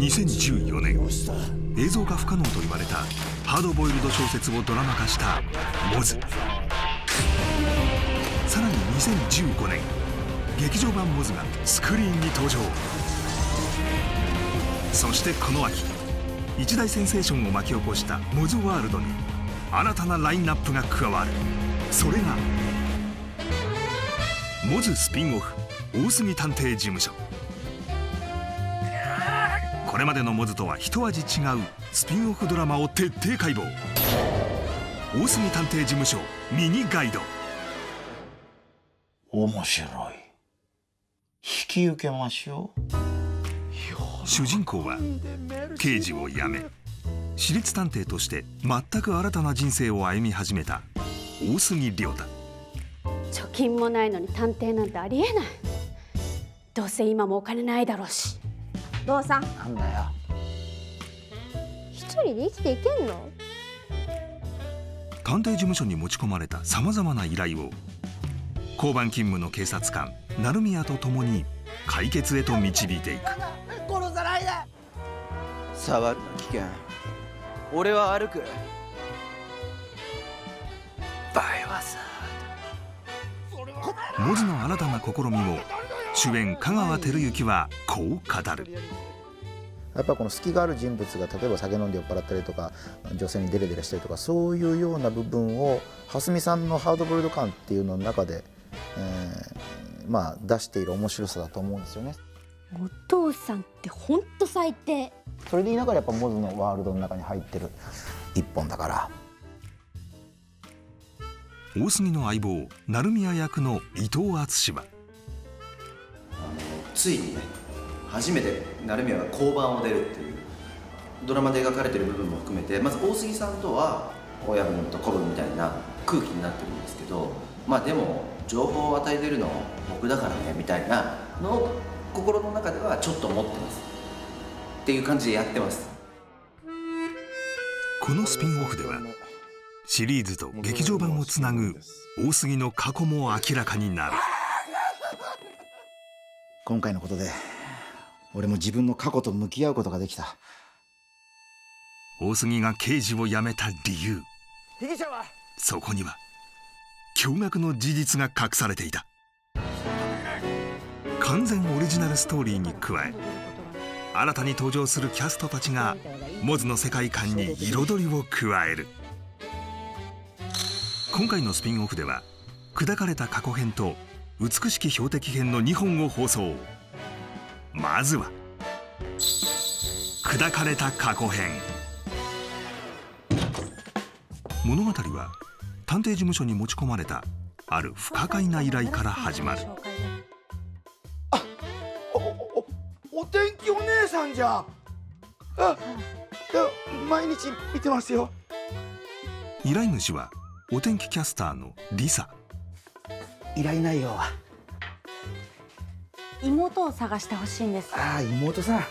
2014年映像化不可能と言われたハードボイルド小説をドラマ化した「モズ」さらに2015年劇場版「モズ」がスクリーンに登場。そしてこの秋一大センセーションを巻き起こした「モズワールド」に新たなラインナップが加わる。それがモズスピンオフ大杉探偵事務所。れまでのモズとは一味違うスピンオフドラマを徹底解剖。大杉探偵事務所ミニガイド。面白い。引き受けましょう。主人公は刑事を辞め私立探偵として全く新たな人生を歩み始めた大杉亮太。貯金もないのに探偵なんてありえない。どうせ今もお金ないだろうし父さん。なんだよ。一人で生きていけんの？探偵事務所に持ち込まれたさまざまな依頼を交番勤務の警察官成宮と共に解決へと導いていく。殺さないで。触るの危険。俺は歩く。バイワザード。モズの新たな試みを主演香川照之はこう語る。やっぱこの隙がある人物が例えば酒飲んで酔っ払ったりとか女性にデレデレしたりとかそういうような部分を蓮見さんのハードボイルド感っていうのの中で、えー、まあ出している面白さだと思うんですよね。お父さんって本当最低。それで言いながらやっぱモズのワールドの中に入ってる一本だから。大杉の相棒成宮役の伊藤敦はついにね初めて成宮が交番を出るっていうドラマで描かれてる部分も含めてまず大杉さんとは親分と子分みたいな空気になってるんですけどまあでも情報を与えてるの僕だからねみたいなのを心の中ではちょっと思ってます。っていう感じでやってます。このスピンオフではシリーズと劇場版をつなぐ大杉の過去も明らかになる。今回のことで俺も自分の過去と向き合うことができた。大杉が刑事を辞めた理由。そこには驚愕の事実が隠されていた。完全オリジナルストーリーに加え新たに登場するキャストたちがモズの世界観に彩りを加える。今回のスピンオフでは砕かれた過去編と美しき標的編の2本を放送。まずは砕かれた過去編。物語は探偵事務所に持ち込まれたある不可解な依頼から始まる。あおおお天気お姉さんじゃ。あ毎日見てますよ。依頼主はお天気キャスターのリサ依頼内容は妹を探してほしいんです。ああ妹さん。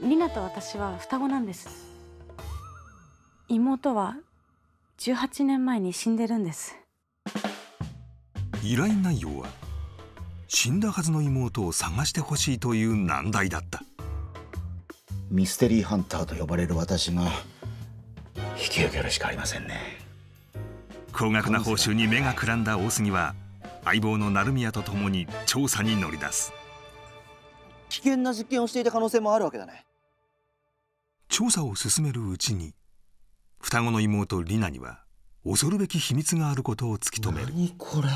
リナと私は双子なんです。妹は18年前に死んでるんです。依頼内容は死んだはずの妹を探してほしいという難題だった。ミステリーハンターと呼ばれる私が引き受けるしかありませんね高額な報酬に目がくらんだ大杉は相棒の成宮と共に調査に乗り出す。危険な実験をしていた可能性もあるわけだね。調査を進めるうちに双子の妹リナには恐るべき秘密があることを突き止める。何これ。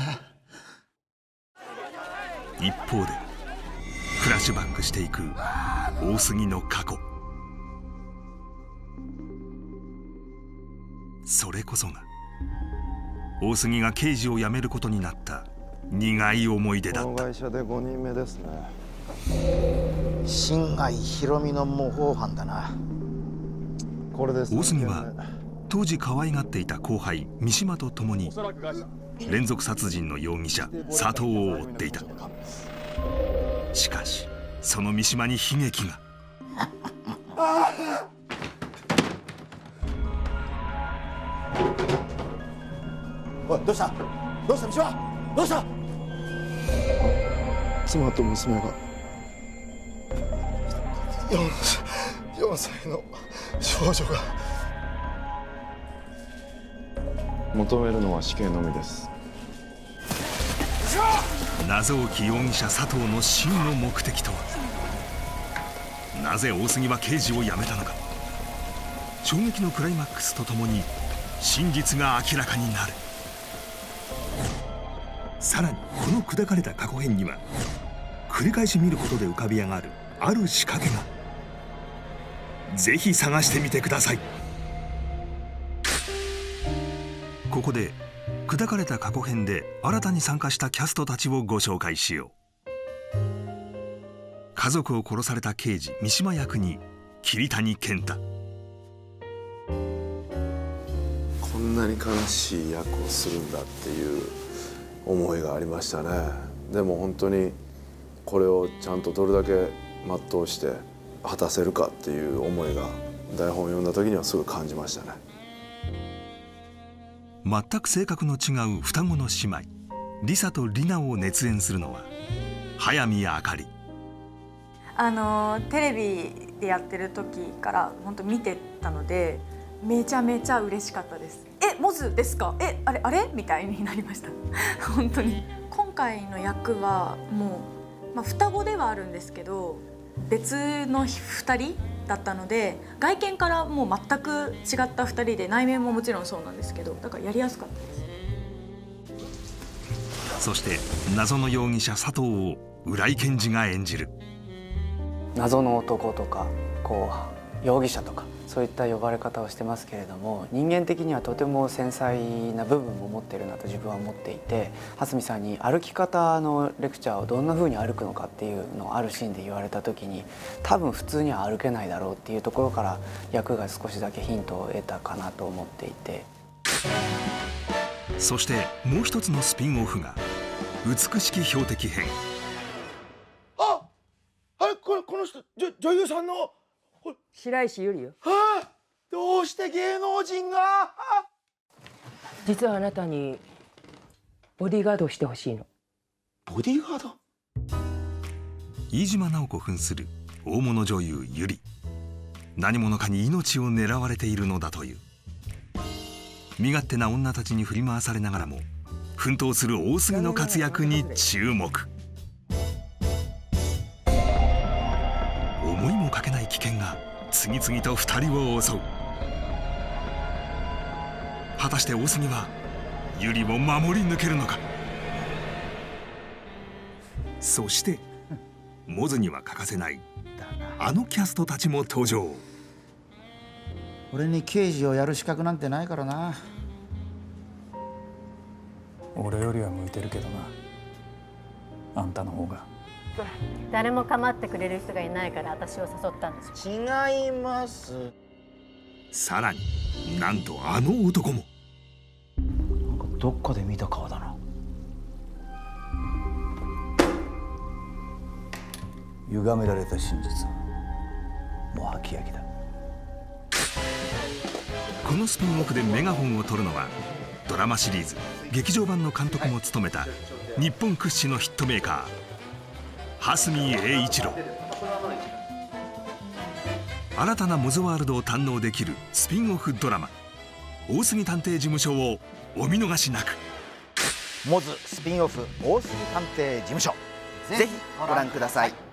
一方でフラッシュバックしていく大杉の過去。それこそが大杉が刑事を辞めることになった。苦い思い出だった。会社で5人目ですね。新海博美の模倣犯だな。これです、大杉は当時可愛がっていた後輩三島と共に連続殺人の容疑者佐藤を追っていた。しかしその三島に悲劇が おいどうした？どうした？三島どうした？妻と娘が。4, 4歳の少女が。求めるのは死刑のみです。謎多き容疑者佐藤の真の目的とは？なぜ大杉は刑事を辞めたのか？衝撃のクライマックスとともに真実が明らかになるさらにこの砕かれた過去編には繰り返し見ることで浮かび上がるある仕掛けが。ぜひ探してみてください。ここで砕かれた過去編で新たに参加したキャストたちをご紹介しよう。家族を殺された刑事三島役に桐谷健太。こんなに悲しい役をするんだっていう思いがありましたね。でも本当にこれをちゃんとどれだけ全うして果たせるかっていう思いが台本を読んだ時にはすぐ感じましたね。全く性格の違う双子の姉妹リサとリナを熱演するのは早見あかり。あのテレビでやってる時から本当見てたのでめちゃめちゃ嬉しかったですえモズですか？えあれあれ？みたいになりました。本当に。今回の役はもう、まあ、双子ではあるんですけど別の2人だったので外見からもう全く違った2人で内面ももちろんそうなんですけどだからやりやすかったです。そして謎の容疑者佐藤を浦井健二が演じる。謎の男とかこう容疑者とかそういった呼ばれ方をしてますけれども人間的にはとても繊細な部分も持ってるなと自分は思っていて蓮見さんに歩き方のレクチャーをどんなふうに歩くのかっていうのをあるシーンで言われた時に多分普通には歩けないだろうっていうところから役が少しだけヒントを得たかなと思っていて。そしてもう一つのスピンオフが美しき標的編。ああれこれこの人女女優さんの白石ゆりよ。はあどうして芸能人が？実はあなたにボディーガードをしてほしいの。ボディーガード？飯島直子扮する大物女優ゆり。何者かに命を狙われているのだという。身勝手な女たちに振り回されながらも奮闘する大杉の活躍に注目次々と2人を襲う。果たして大杉はユリを守り抜けるのか？そしてモズには欠かせないあのキャストたちも登場。俺に刑事をやる資格なんてないからな。俺よりは向いてるけどな。あんたの方が誰も構ってくれる人がいないから私を誘ったんです違います。さらになんとあの男も。なんかどっかで見た顔だな。歪められた真実もう飽き飽きだ。このスピンオフでメガホンを取るのはドラマシリーズ劇場版の監督も務めた日本屈指のヒットメーカー蓮見栄一郎。新たなモズワールドを堪能できるスピンオフドラマ「大杉探偵事務所」をお見逃しなく。モズスピンオフ大杉探偵事務所。ぜひご覧ください。